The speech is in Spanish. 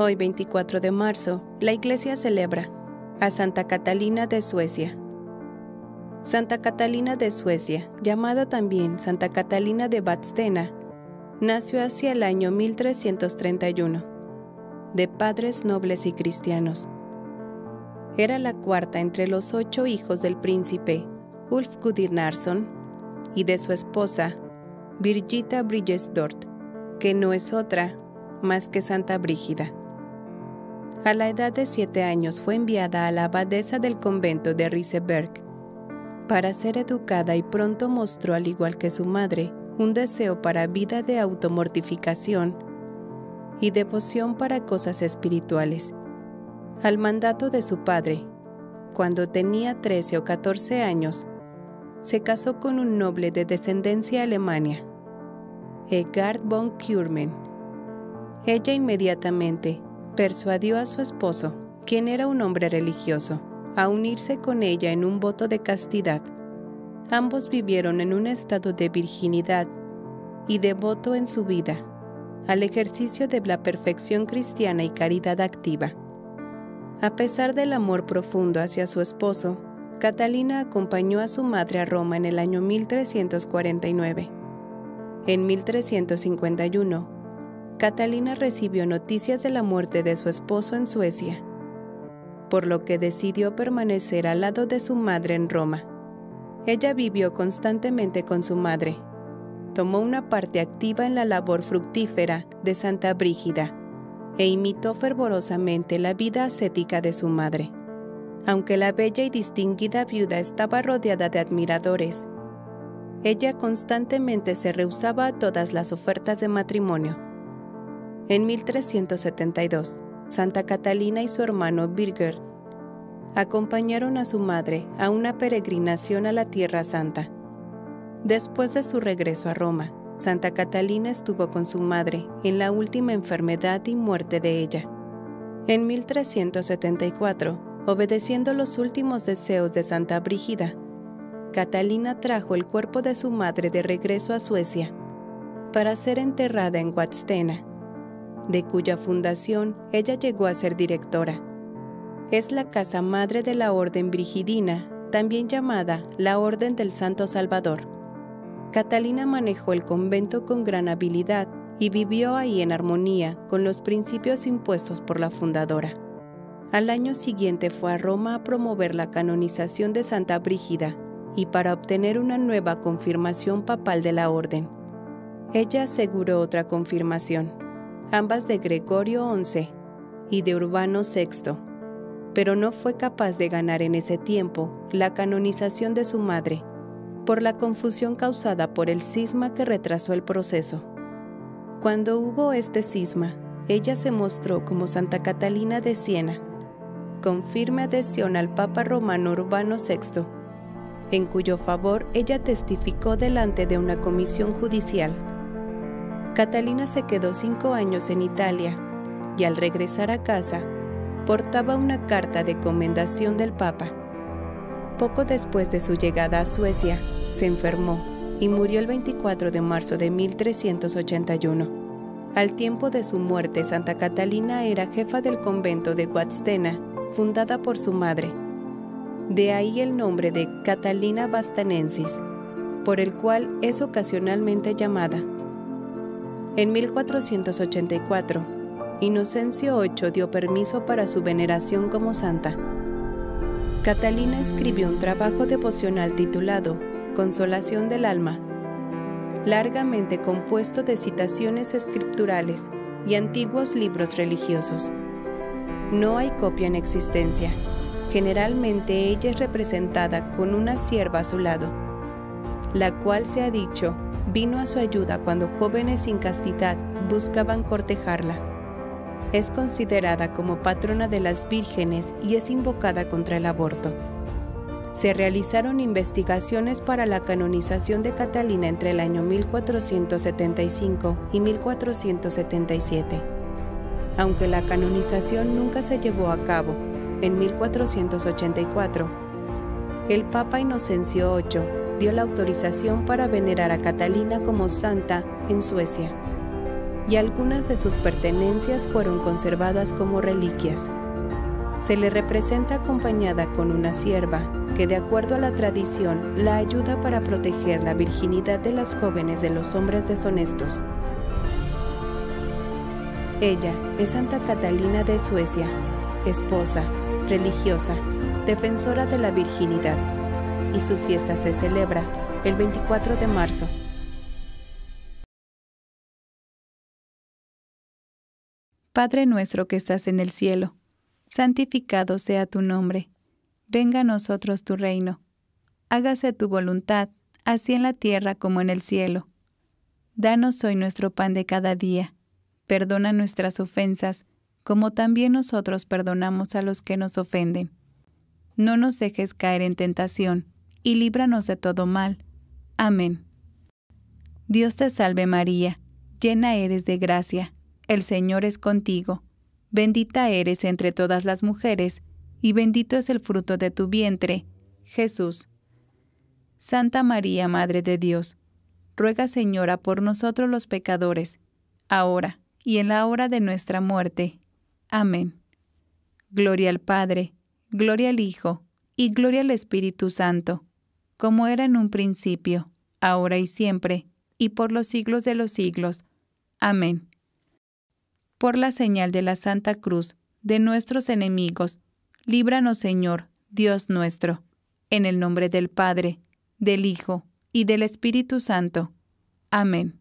Hoy 24 de marzo, la Iglesia celebra a Santa Catalina de Suecia. Santa Catalina de Suecia, llamada también Santa Catalina de Vadstena, nació hacia el año 1331, de padres nobles y cristianos. Era la cuarta entre los ocho hijos del príncipe Ulf Gudirnarsson y de su esposa Birgitta Bridgesdort, que no es otra más que Santa Brígida. A la edad de siete años fue enviada a la abadesa del convento de Riseberg para ser educada y pronto mostró, al igual que su madre, un deseo para vida de automortificación y devoción para cosas espirituales. Al mandato de su padre, cuando tenía 13 o 14 años, se casó con un noble de descendencia alemania, Egard von Kurmen. Ella inmediatamente persuadió a su esposo, quien era un hombre religioso, a unirse con ella en un voto de castidad. Ambos vivieron en un estado de virginidad y devoto en su vida, al ejercicio de la perfección cristiana y caridad activa. A pesar del amor profundo hacia su esposo, Catalina acompañó a su madre a Roma en el año 1349. En 1351, Catalina recibió noticias de la muerte de su esposo en Suecia, por lo que decidió permanecer al lado de su madre en Roma. Ella vivió constantemente con su madre. Tomó una parte activa en la labor fructífera de Santa Brígida e imitó fervorosamente la vida ascética de su madre. Aunque la bella y distinguida viuda estaba rodeada de admiradores, ella constantemente se rehusaba a todas las ofertas de matrimonio. En 1372, Santa Catalina y su hermano Birger acompañaron a su madre a una peregrinación a la Tierra Santa. Después de su regreso a Roma, Santa Catalina estuvo con su madre en la última enfermedad y muerte de ella. En 1374, obedeciendo los últimos deseos de Santa Brígida, Catalina trajo el cuerpo de su madre de regreso a Suecia para ser enterrada en Vadstena, de cuya fundación ella llegó a ser directora. Es la casa madre de la Orden Brigidina, también llamada la Orden del Santo Salvador. Catalina manejó el convento con gran habilidad y vivió ahí en armonía con los principios impuestos por la fundadora. Al año siguiente fue a Roma a promover la canonización de Santa Brígida y para obtener una nueva confirmación papal de la orden. Ella aseguró otra confirmación, ambas de Gregorio XI y de Urbano VI, pero no fue capaz de ganar en ese tiempo la canonización de su madre, por la confusión causada por el cisma que retrasó el proceso. Cuando hubo este cisma, ella se mostró como Santa Catalina de Siena, con firme adhesión al Papa romano Urbano VI, en cuyo favor ella testificó delante de una comisión judicial. Catalina se quedó cinco años en Italia y al regresar a casa portaba una carta de comendación del Papa. Poco después de su llegada a Suecia, se enfermó y murió el 24 de marzo de 1381. Al tiempo de su muerte, Santa Catalina era jefa del convento de Guadstena, fundada por su madre. De ahí el nombre de Catalina Bastanensis, por el cual es ocasionalmente llamada. En 1484, Inocencio VIII dio permiso para su veneración como santa. Catalina escribió un trabajo devocional titulado Consolación del Alma, largamente compuesto de citaciones escriturales y antiguos libros religiosos. No hay copia en existencia. Generalmente ella es representada con una sierva a su lado, la cual se ha dicho vino a su ayuda cuando jóvenes sin castidad buscaban cortejarla. Es considerada como patrona de las vírgenes y es invocada contra el aborto. Se realizaron investigaciones para la canonización de Catalina entre el año 1475 y 1477. Aunque la canonización nunca se llevó a cabo, en 1484, el Papa Inocencio VIII dio la autorización para venerar a Catalina como santa en Suecia, y algunas de sus pertenencias fueron conservadas como reliquias. Se le representa acompañada con una sierva que de acuerdo a la tradición la ayuda para proteger la virginidad de las jóvenes de los hombres deshonestos. Ella es Santa Catalina de Suecia, esposa, religiosa, defensora de la virginidad, y su fiesta se celebra el 24 de marzo. Padre nuestro que estás en el cielo, santificado sea tu nombre, venga a nosotros tu reino, hágase tu voluntad, así en la tierra como en el cielo. Danos hoy nuestro pan de cada día, perdona nuestras ofensas, como también nosotros perdonamos a los que nos ofenden. No nos dejes caer en tentación, y líbranos de todo mal. Amén. Dios te salve María, llena eres de gracia, el Señor es contigo, bendita eres entre todas las mujeres, y bendito es el fruto de tu vientre, Jesús. Santa María, Madre de Dios, ruega Señora por nosotros los pecadores, ahora y en la hora de nuestra muerte. Amén. Gloria al Padre, gloria al Hijo, y gloria al Espíritu Santo, como era en un principio, ahora y siempre, y por los siglos de los siglos. Amén. Por la señal de la Santa Cruz, de nuestros enemigos, líbranos Señor, Dios nuestro, en el nombre del Padre, del Hijo y del Espíritu Santo. Amén.